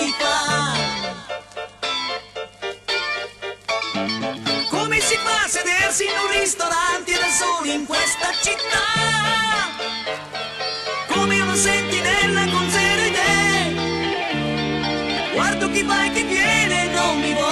città. Come si fa a sedersi in un ristorante da soli in questa città? Come una sentinella con zero idee. Guardo chi va e chi viene, non mi voglio.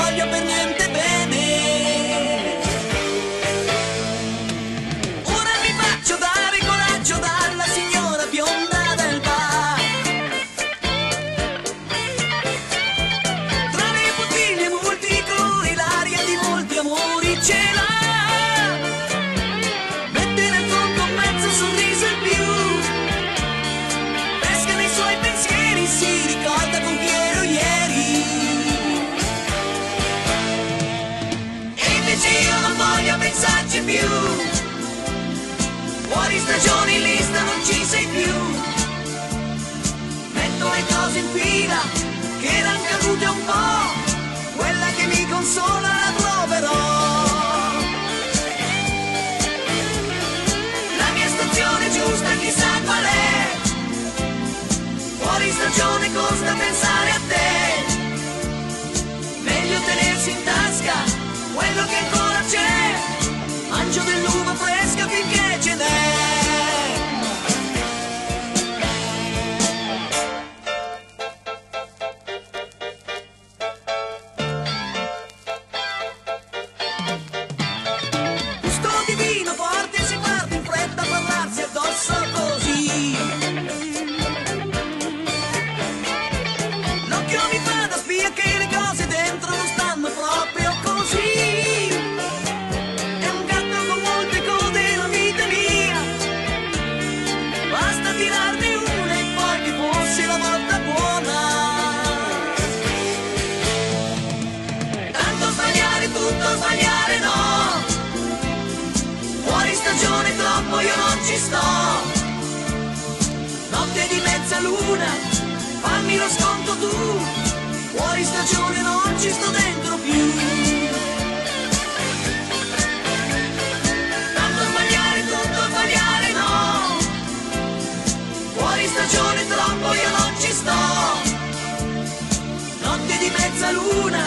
più. Fuori stagione in lista non ci sei più. Metto le cose in fila che erano cadute un po' quella che mi consola la troverò. La mia stazione giusta chissà qual è. Fuori stagione cosa troppo io non ci sto. Notte di mezzaluna, fammi lo sconto tu, fuori stagione non ci sto dentro più. Tanto sbagliare tutto, sbagliare no, fuori stagione troppo io non ci sto. Notte di mezzaluna,